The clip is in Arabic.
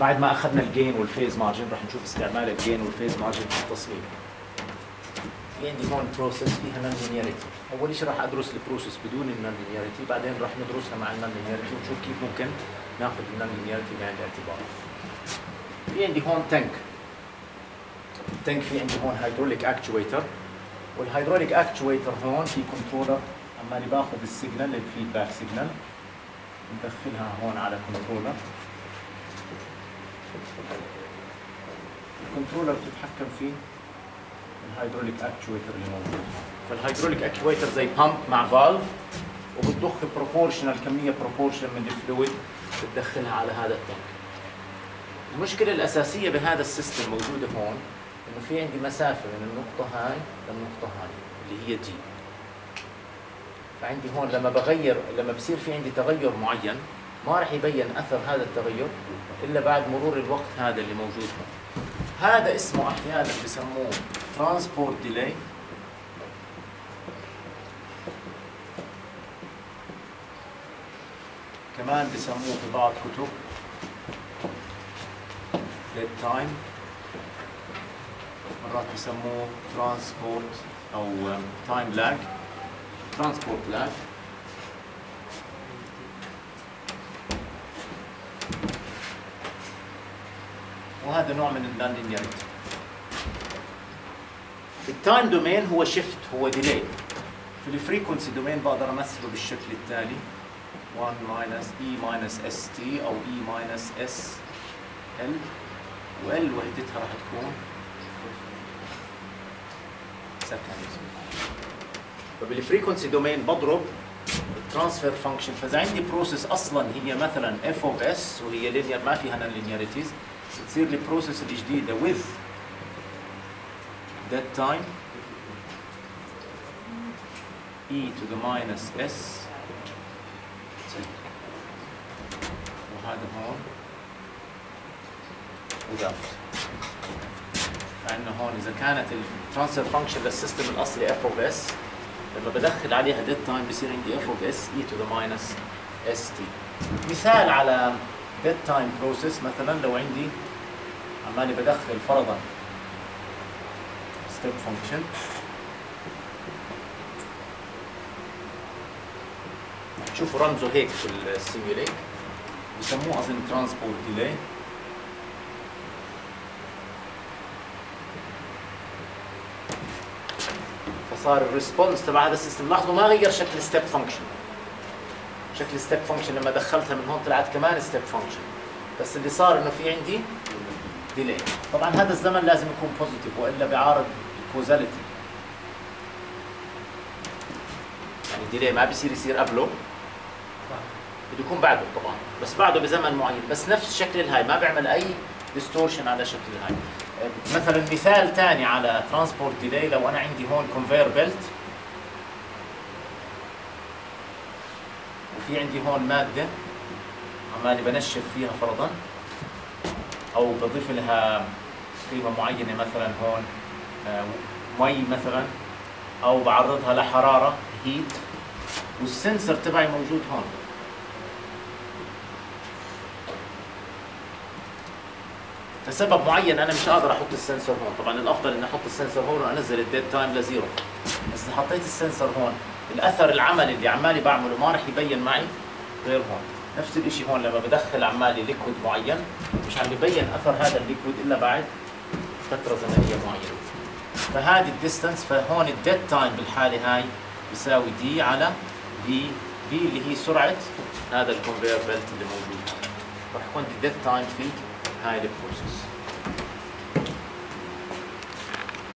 بعد ما أخذنا ال gain وال phase margin رح نشوف استعمال ال gain وال phase margin في التصميم في عندي هون process فيها non-linearity أول شيء راح أدرس ال process بدون ال non-linearity بعدين راح ندرسها مع ال non-linearity ونشوف كيف ممكن ناخذ ال non-linearity بعين الاعتبار. في عندي هون tank tank في عندي هون hydraulic actuator وال hydraulic actuator هون في controller عمالي باخذ ال signal ال feedback signal ندخلها هون على controller ال controller بتتحكم فيه ال hydraulic actuator اللي موجود. فال hydraulic actuator زي pump مع valve وبتضخ proportional كمية proportion من ال fluid بتدخلها على هذا ال tank المشكلة الأساسية بهذا ال system موجودة هون إنه في عندي مسافة من النقطة هاي للنقطة هاي اللي هي D فعندي هون لما بغير لما بصير في عندي تغير معين ما راح يبين أثر هذا التغير إلا بعد مرور الوقت هذا اللي موجود. هون هذا اسمه أحيانا بسموه transport delay كمان بسموه في بعض كتب lead time مرات بسموه transport أو time lag transport lag وهذا نوع من ال non-linearity ال time domain هو shift هو delay في ال frequency domain بقدر أمثله بالشكل التالي. 1 minus e minus sT أو e minus s l و l وحدتها راح تكون seconds. فبال frequency domain بضرب ال transfer function فإذا عندي process أصلا هي مثلا F of S وهي linear ما فيها non-linearities بتصير ال process الجديده with dead time e to the minus s. وهذا هون. Without. فعندنا هون إذا كانت ال transfer function لل system الأصلي F of S لما بدخل عليها dead time بصير عندي of S e to the minus s t مثال على dead time process مثلا لو عندي عمالي بدخل فرضا step function شوفوا رمزه هيك في ال simulate بسموه اظن transport delay فصار ال response تبع هذا ال system لاحظوا ما غير شكل step function شكل step function لما دخلتها من هون طلعت كمان step function بس اللي صار إنه في عندي delay طبعا هذا الزمن لازم يكون positive وإلا بيعارض ال causality يعني delay ما بيصير يصير قبله. بده يكون بعده طبعا بس بعده بزمن معين. بس نفس شكل الهاي ما بيعمل أي distortion على شكل الهاي. مثلا مثال ثاني على transport delay لو أنا عندي هون conveyor belt وفي عندي هون مادة عمالي بنشف فيها فرضا أو بضيف لها قيمة معينة مثلا هون آه، مي مثلا أو بعرضها لحرارة heat وال sensor تبعي موجود هون. لسبب معين أنا مش قادر أحط ال sensor هون. طبعا الأفضل إني أحط ال sensor هون وأنزل ال dead time ل zero. بس إذا حطيت ال sensor هون الأثر العملي اللي عمالي بعمله ما راح يبين معي غير هون. نفس الشيء هون لما بدخل عمالي liquid معين مش عم يبين أثر هذا ال liquid إلا بعد فترة زمنية معينة. فهذه ال distance فهون ال dead time بالحالة هاي بيساوي D على V V اللي هي سرعة هذا ال conveyor belt اللي موجود. راح يكون ال dead time في هاي ال process.